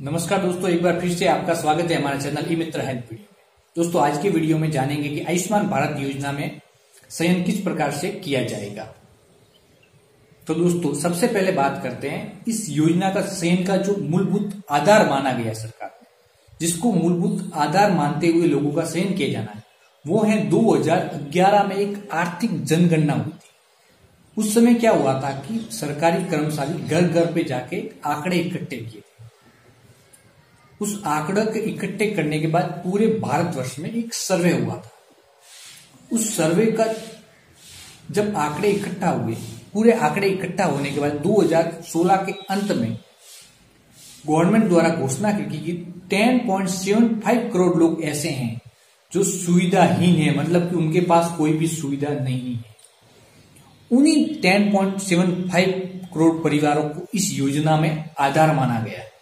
नमस्कार दोस्तों, एक बार फिर से आपका स्वागत है हमारे channel e Mitra health video में। दोस्तों, आज की वीडियो में जानेंगे कि आयुष्मान भारत योजना में चयन किस प्रकार से किया जाएगा। तो दोस्तों, सबसे पहले बात करते हैं, इस योजना का चयन का जो मूलभूत आधार माना गया सरकार ने, जिसको मूलभूत आधार मानते हुए लोगों का चयन किया जाना है, वो है 2011 में एक आर्थिक जनगणना हुई थी। उस समय क्या हुआ था कि सरकारी कर्मचारी घर घर पे जाके आंकड़े इकट्ठे किए उस आंकड़े के इकट्ठे करने के बाद पूरे भारतवर्ष में एक सर्वे हुआ था। उस सर्वे का जब आंकड़े इकट्ठा हुए, पूरे आंकड़े इकट्ठा होने के बाद 2016 के अंत में गवर्नमेंट द्वारा घोषणा की कि 10.75 करोड़ लोग ऐसे हैं जो सुविधाहीन है मतलब कि उनके पास कोई भी सुविधा नहीं है। उन्हीं 10.75 करोड़ परिवारों को इस योजना में आधार माना गया है।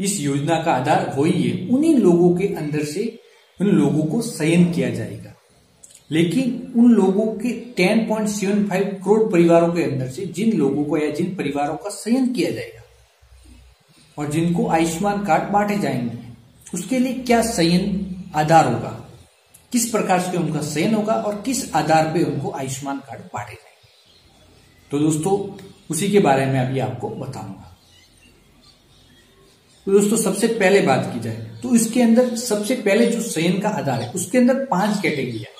इस योजना का आधार वही है उन्हीं लोगों के अंदर से उन लोगों को चयन किया जाएगा। लेकिन उन लोगों के 10.75 करोड़ परिवारों के अंदर से जिन लोगों को या जिन परिवारों का चयन किया जाएगा और जिनको आयुष्मान कार्ड बांटे जाएँगे, उसके लिए क्या चयन आधार होगा? किस प्रकार से उनका चयन होगा और किस आधार पे उनको आयुष्मान कार्ड बांटे जाएँगे? तो दोस्तों, उसी के बारे में अभी आपको बताऊँगा। तो दोस्तों सबसे पहले बात की जाए तो इसके अंदर सबसे पहले जो चयन का आधार है, उसके अंदर पाँच कैटेगरी है।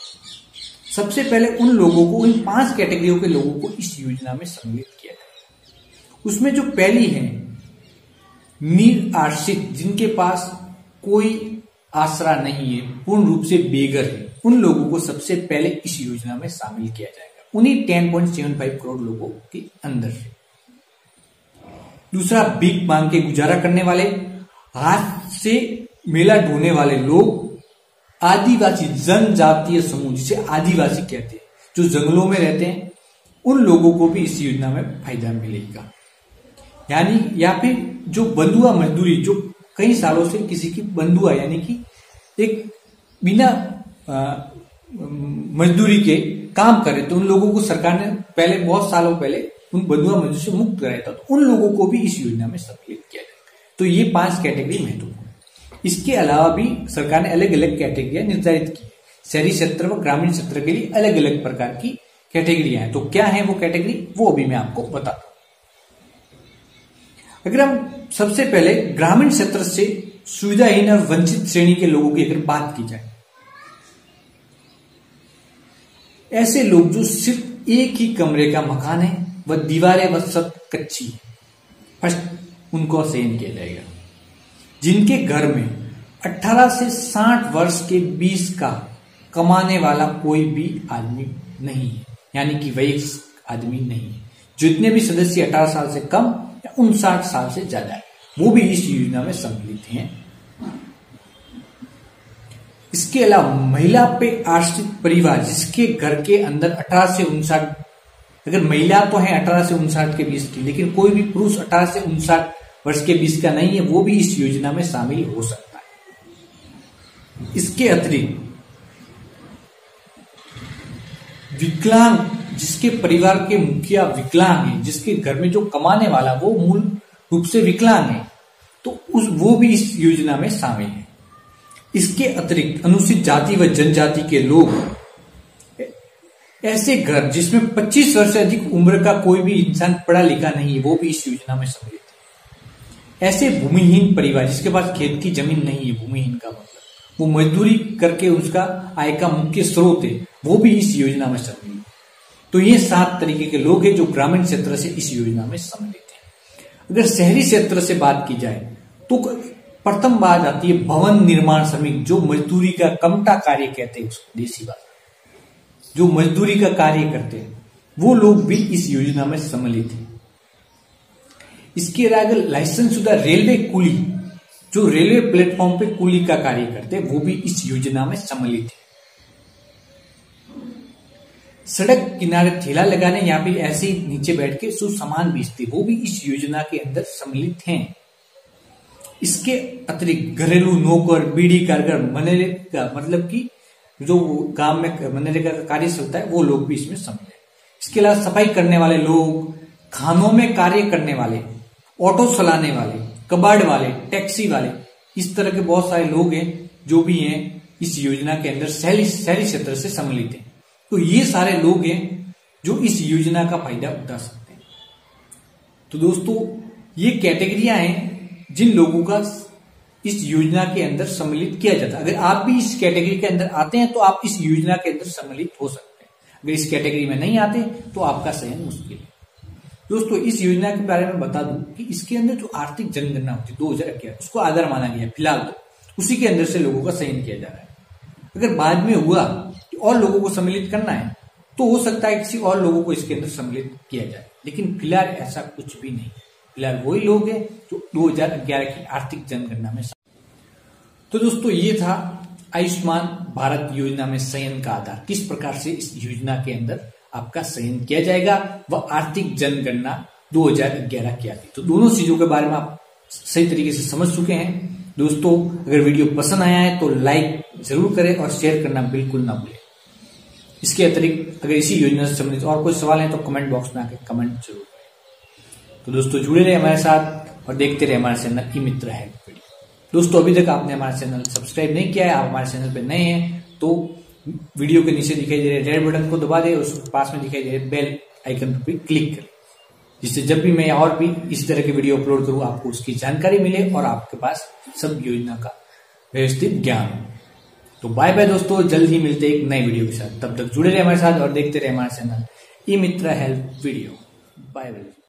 सबसे पहले उन लोगों को इन पाँच कैटेगरियों के लोगों को इस योजना में सम्मिलित किया जाए उसमें जो पहली है निराश्रित जिनके पास कोई आसरा नहीं है, पूर्ण रूप से बेगर है, उन लोगों को सबसे पहले इस योजना में शामिल किया जाएगा। उन्हीं ten point seven five crore लोगों के अंदर। दूसरा भीख मांग के गुजारा करने वाले, हाथ से मेला ढोने वाले लोग, आदिवासी जनजातीय समूह जिसे आदिवासी कहते हैं, जो जंगलों में रहते हैं, उन लोगों को भी इस योजना में फ़ायदा मिलेगा। यानी, या फिर जो बंधुआ मजदूरी, जो कई सालों से किसी की बंधुआ, यानी कि एक बिना मजदूरी के काम करे तो उन लोगों को सरकार ने पहले, बहुत सालों पहले उन बंधुआ मजदूर से मुक्त कराया था तो उन लोगों को भी इस योजना में सम्मिलित किया जाएगा तो ये पाँच कैटेगरी महत्वपूर्ण इसके अलावा भी सरकार ने अलग अलग कैटेगरियाँ निर्धारित की शहरी क्षेत्र व ग्रामीण क्षेत्र के लिए अलग अलग प्रकार की कैटेगरियाँ हैं। तो क्या है वो कैटेगरी? वो अभी मैं आपको बताता अगर हम सबसे पहले ग्रामीण क्षेत्र से सुविधाहीन और वंचित श्रेणी के लोगों की अगर बात की जाए, ऐसे लोग जो सिर्फ़ एक ही कमरे का मकान है व दीवारें व सब कच्ची फ़र्स्ट, उनको चयन किया जाएगा। जिनके घर में 18 से 60 वर्ष के बीच का कमाने वाला कोई भी आदमी नहीं है। यानी कि वयस्क आदमी नहीं है। जितने भी सदस्य 18 साल से कम या उनसाठ साल से ज़्यादा है। वो भी इस योजना में सम्मिलित हैं। इसके अलावा महिला पे आश्रित परिवार जिसके घर के अंदर 18 से उनसाठ अगर महिला तो है अठारह से उनसाठ के बीच की, लेकिन कोई भी पुरुष अठारह से उनसाठ वर्ष के बीच का नहीं है, वो भी इस योजना में शामिल हो सकता है। इसके अतिरिक्त, विकलांग जिसके परिवार के मुखिया विकलांग है, जिसके घर में जो कमाने वाला, वो मूल रूप से विकलांग है तो उस, वो भी इस योजना में शामिल है। इसके अतिरिक्त, अनुसूचित जाति व जनजाति के लोग ऐसे घर जिसमें 25 वर्ष से अधिक उम्र का कोई भी इंसान पढ़ा लिखा नहीं है वो भी इस योजना में सम्मिलित है। ऐसे भूमिहीन परिवार, जिसके पास खेत की ज़मीन नहीं है, भूमिहीन का मतलब वो मजदूरी करके उसका आय का मुख्य स्रोत है, वो भी इस योजना में सम्मिलित है। तो ये सात तरीके के लोग हैं जो ग्रामीण क्षेत्र से इस योजना में सम्मिलित है। अगर शहरी क्षेत्र से बात की जाए तो प्रथम बात आती है भवन निर्माण श्रमिक, जो मजदूरी का कमटा कार्य कहते हैं उसको, देसी बात। जो मजदूरी का कार्य करते हैं, वो लोग भी इस योजना में सम्मिलित हैं। इसके अलावा लाइसेंस शुदा रेलवे कुली, जो रेलवे प्लेटफॉर्म पे कुली का कार्य करते हैं, वो भी इस योजना में सम्मिलित है। सड़क किनारे ठेला लगाने या फिर ऐसे ही नीचे बैठ के सु सामान बेचते, वो भी इस योजना के अंदर सम्मिलित हैं। इसके अतिरिक्त घरेलू नौकर, बीड़ी कारगर मनरेगा मतलब कि जो गाँव में मनरेगा का कार्य चलता है, वो लोग भी इसमें शामिल है। इसके अलावा सफ़ाई करने वाले लोग, खानों में कार्य करने वाले, ऑटो चलाने वाले, कबाड़ वाले, टैक्सी वाले, इस तरह के बहुत सारे लोग हैं, जो भी हैं, इस योजना के अंदर शहरी शहरी क्षेत्र से सम्मिलित हैं। तो ये सारे लोग हैं, जो इस योजना का फ़ायदा उठा सकते हैं। तो दोस्तों, ये कैटेगरिया हैं जिन लोगों का इस योजना के अंदर सम्मिलित किया जाता है। अगर आप भी इस कैटेगरी के अंदर आते हैं तो आप इस योजना के अंदर सम्मिलित हो सकते हैं। अगर इस कैटेगरी में नहीं आते तो आपका चयन मुश्किल है। दोस्तों, इस योजना के बारे में बता दूँ कि इसके अंदर जो आर्थिक जनगणना होती है, दो हज़ार ग्यारह उसको आधार माना गया फ़िलहाल तो। उसी के अंदर से लोगों का चयन किया जा रहा है। अगर बाद में हुआ कि और लोगों को सम्मिलित करना है तो हो सकता है किसी और लोगों को इसके अंदर सम्मिलित किया जाए। लेकिन फ़िलहाल ऐसा कुछ भी नहीं फ़िलहाल वही लोग हैं जो 2011 की आर्थिक जनगणना में तो दोस्तों, ये था आयुष्मान भारत योजना में चयन का आधार। किस प्रकार से इस योजना के अंदर आपका चयन किया जाएगा वह आर्थिक जनगणना 2011 की आती तो दोनों चीज़ों के बारे में आप सही तरीके से समझ चुके हैं। दोस्तों, अगर वीडियो पसंद आया है तो लाइक ज़रूर करें और शेयर करना बिल्कुल ना भूलें। इसके अतिरिक्त अगर इसी योजना से संबंधित और कोई सवाल है तो कमेंट बॉक्स में आकर कमेंट ज़रूर तो दोस्तों, जुड़े रहे हमारे साथ और देखते रहे हमारे चैनल ई मित्र है। दोस्तों, अभी तक आपने हमारा चैनल सब्सक्राइब नहीं किया है, आप हमारे चैनल पर नए हैं तो वीडियो के नीचे दिखाई दे रहे रेड बटन को दबा दे, उस पास में दिखाई दे रहे बेल आइकन पर क्लिक करें, जिससे जब भी मैं और भी इस तरह की वीडियो अपलोड करूँ, आपको उसकी जानकारी मिले और आपके पास सब योजना का व्यवस्थित ज्ञान तो बाय बाय दोस्तों, जल्द ही मिलते एक नए वीडियो के साथ। तब तक जुड़े रहे हमारे साथ और देखते रहे हमारे channel e Mitra help video. Bye bye